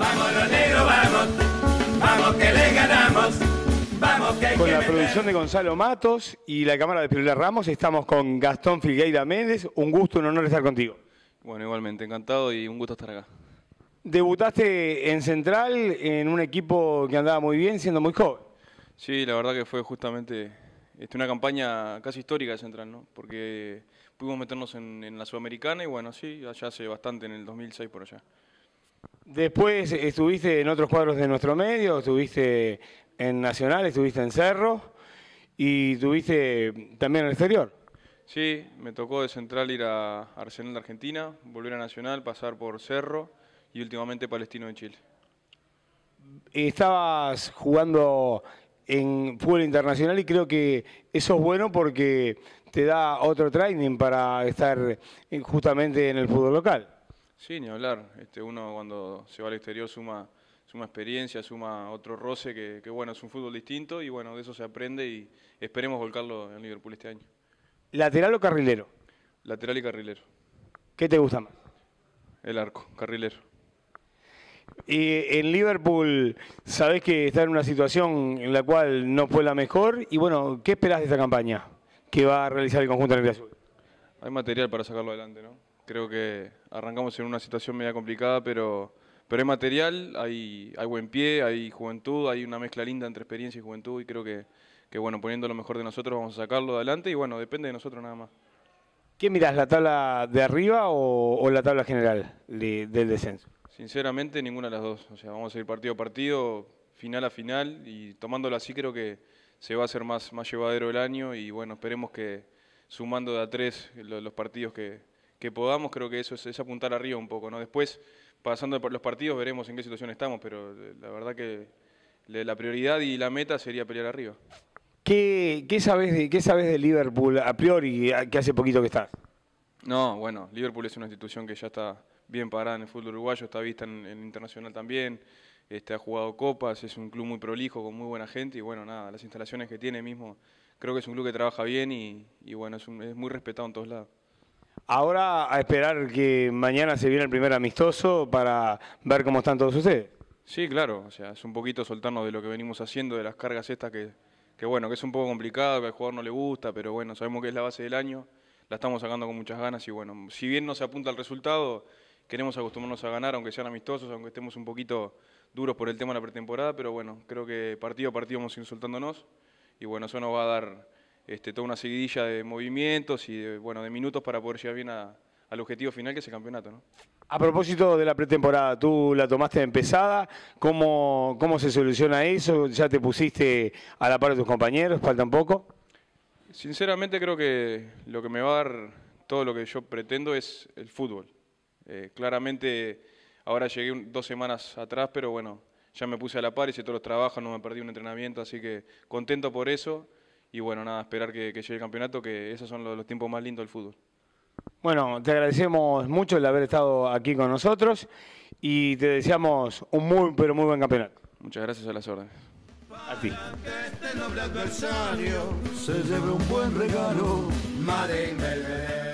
Vamos los negros, vamos, vamos que le ganamos. Vamos que hay Con que la meter. producción de Gonzalo Matos y la cámara de Pirula Ramos, estamos con Gastón Filgueira Méndez. Un gusto, un honor estar contigo. Bueno, igualmente, encantado y un gusto estar acá. Debutaste en Central en un equipo que andaba muy bien, siendo muy joven. Sí, la verdad que fue justamente este, una campaña casi histórica de Central, ¿no? Porque pudimos meternos en, en la Sudamericana y bueno, sí, allá hace bastante, en el 2006 por allá. Después estuviste en otros cuadros de nuestro medio, estuviste en Nacional, estuviste en Cerro y estuviste también en el exterior. Sí, me tocó de Central ir a Arsenal de Argentina, volver a Nacional, pasar por Cerro y últimamente Palestino de Chile. Estabas jugando en fútbol internacional y creo que eso es bueno porque te da otro training para estar justamente en el fútbol local. Sí, ni hablar. Este, uno cuando se va al exterior suma, suma experiencia, suma otro roce, que, que bueno, es un fútbol distinto y bueno, de eso se aprende y esperemos volcarlo en Liverpool este año. ¿Lateral o carrilero? Lateral y carrilero. ¿Qué te gusta más? El arco, carrilero. Y en Liverpool sabés que está en una situación en la cual no fue la mejor y bueno, ¿qué esperás de esta campaña que va a realizar el conjunto negro y azul? Hay material para sacarlo adelante, ¿no? Creo que arrancamos en una situación media complicada, pero, pero hay material, hay, hay buen pie, hay juventud, hay una mezcla linda entre experiencia y juventud y creo que, que bueno, poniendo lo mejor de nosotros vamos a sacarlo adelante y bueno, depende de nosotros nada más. ¿Qué mirás, la tabla de arriba o, o la tabla general de- del descenso? Sinceramente, ninguna de las dos. O sea, vamos a ir partido a partido, final a final, y tomándolo así creo que se va a hacer más, más llevadero el año y bueno, esperemos que sumando de a tres lo- los partidos que, que podamos, creo que eso es, es apuntar arriba un poco, ¿no? Después, pasando por los partidos, veremos en qué situación estamos, pero eh, la verdad que la prioridad y la meta sería pelear arriba. ¿Qué, qué, sabés de, ¿Qué sabés de Liverpool a priori, que hace poquito que estás? No, bueno, Liverpool es una institución que ya está bien parada en el fútbol uruguayo, está vista en el internacional también, este, ha jugado copas, es un club muy prolijo, con muy buena gente y bueno, nada, las instalaciones que tiene mismo, creo que es un club que trabaja bien y, y bueno, es, un- es muy respetado en todos lados. Ahora a esperar que mañana se viene el primer amistoso para ver cómo están todos ustedes. Sí, claro, o sea, es un poquito soltarnos de lo que venimos haciendo, de las cargas estas que, que bueno, que es un poco complicado, que al jugador no le gusta, pero bueno, sabemos que es la base del año, la estamos sacando con muchas ganas y bueno, si bien no se apunta al resultado, queremos acostumbrarnos a ganar, aunque sean amistosos, aunque estemos un poquito duros por el tema de la pretemporada, pero bueno, creo que partido a partido vamos insultándonos y bueno, eso nos va a dar este, toda una seguidilla de movimientos y de, bueno, de minutos para poder llegar bien a- al objetivo final que es el campeonato, ¿no? A propósito de la pretemporada, tú la tomaste empezada, ¿cómo, cómo se soluciona eso? ¿Ya te pusiste a la par de tus compañeros? ¿Falta un poco? Sinceramente creo que lo que me va a dar todo lo que yo pretendo es el fútbol. Eh, claramente ahora llegué un- dos semanas atrás, pero bueno, ya me puse a la par, hice todos los trabajos, no me perdí un entrenamiento, así que contento por eso. Y bueno, nada, esperar que, que llegue el campeonato, que esos son los, los tiempos más lindos del fútbol. Bueno, te agradecemos mucho el haber estado aquí con nosotros y te deseamos un muy, pero muy buen campeonato. Muchas gracias a las órdenes. A ti. Este noble adversario se lleve un buen regalo. Madre Belvedere.